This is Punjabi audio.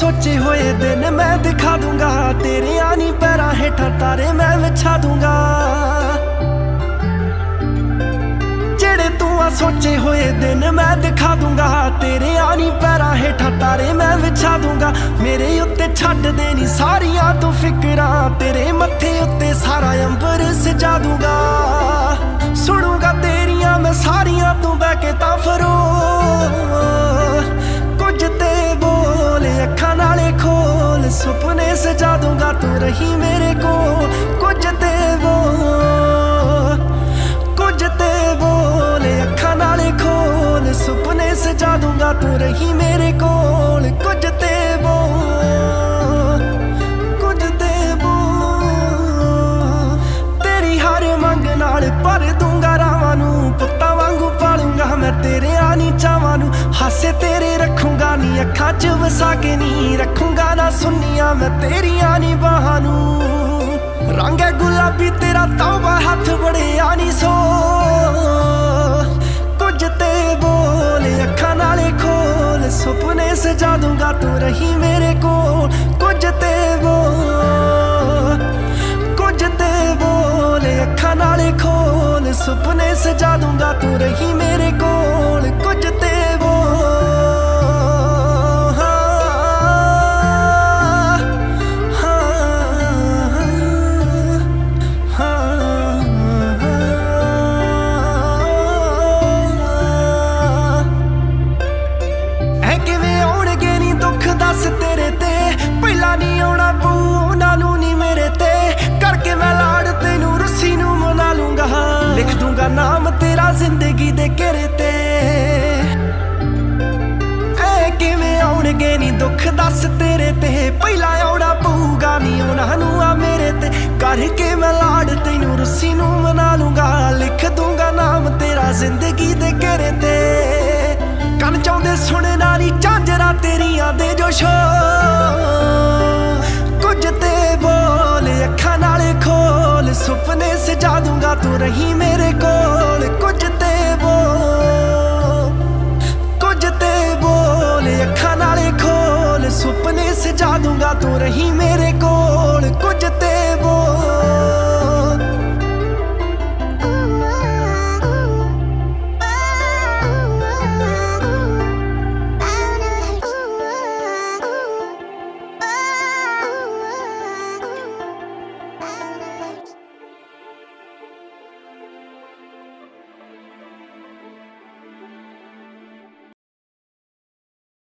ਸੋਚੇ ਹੋਏ ਦਿਨ ਮੈਂ ਦਿਖਾ ਦੂੰਗਾ। ਤੇਰੇ ਆਨੀ ਪੈਰਾਂ ਹੇਠਾਂ ਤਾਰੇ ਮੈਂ ਵਿਛਾ ਦੂੰਗਾ। ਜਿਹੜੇ ਤੂੰ ਆ ਸੋਚੇ ਹੋਏ ਦਿਨ ਮੈਂ ਦਿਖਾ ਦੂੰਗਾ। ਤੇਰੇ ਆਨੀ ਪੈਰਾਂ ਹੇਠਾਂ ਤਾਰੇ ਮੈਂ ਵਿਛਾ ਦੂੰਗਾ। ਮੇਰੇ ਉੱਤੇ ਛੱਡ ਦੇਣੀ ਸਾਰੀਆਂ ਤੂੰ ਫਿਕਰਾਂ। ਤੇਰੇ ਮੱਥੇ ਉੱਤੇ ਸਾਰਾ ਰਹੀ ਮੇਰੇ ਕੋਲ। ਕੁਝ ਤੇ ਬੋਲ, ਕੁਝ ਤੇ ਬੋਲ ਤੇਰੀ ਹਰ ਮੰਗ ਨਾਲ ਭਰ ਦੂੰਗਾ ਰਾਵਾਂ ਨੂੰ। ਪੁੱਤਾਂ ਵਾਂਗੂ ਪਾਲੂੰਗਾ ਮੈਂ ਤੇਰੇ ਆਨੀ ਚਾਵਾਂ ਨੂੰ। ਹਾਸੇ ਤੇਰੇ ਰੱਖੂੰਗਾ ਨੀ, ਅੱਖਾਂ 'ਚ ਵਸਾ ਕੇ ਨੀ ਰੱਖੂੰਗਾ ਨਾ ਸੁੰਨੀਆਂ ਮੈਂ ਤੇਰੀਆਂ ਨੀ ਬਾਹਾਂ ਨੂੰ। ਰੰਗ ਹੈ ਗੁਲਾਬੀ, ਤੇਰਾ ਤੌਬਾ ਹੱਥ ਬੜਿਆ ਨੀ ਸੋ। ਕੁਝ ਤੇ ਬੋਲ, ਅੱਖਾਂ ਨਾਲੇ ਖੋਲ, ਸੁਪਨੇ ਸਜਾ ਦੂੰਗਾ ਤੂੰ ਰਹੀ ਮੇਰੇ ਕੋਲ। ਕੁਝ ਤੇ ਬੋਲ, ਕੁਝ ਤੇ ਬੋਲ, ਅੱਖਾਂ ਨਾਲੇ ਖੋਲ, ਸੁਪਨੇ ਸਜਾ ਦੂੰਗਾ ਤੂੰ ਰਹੀ ਮੇਰੇ ਜ਼ਿੰਦਗੀ ਦੇ ਘੇਰੇ ਤੇ। ਕੰਨ ਚਾਉਂਦੇ ਸੁਣਨ ਨਾਲੀ ਝਾਂਜਰਾ ਤੇਰੀਆਂ ਦੇ ਜੋਸ਼ੋ। ਕੁਝ ਤੇ ਬੋਲ, ਅੱਖਾਂ ਨਾਲ ਖੋਲ, ਸੁਪਨੇ ਸਜਾ ਦੂੰਗਾ ਤੂੰ ਰਹੀ ਮੇਰੇ ਕੋਲ। ਕੁਝ ਤੇ ਬੋਲ, ਕੁਝ ਤੇ ਬੋਲ, ਅੱਖਾਂ ਨਾਲ ਖੋਲ, ਸੁਪਨੇ ਸਜਾ ਦੂੰਗਾ ਤੂੰ ਰਹੀ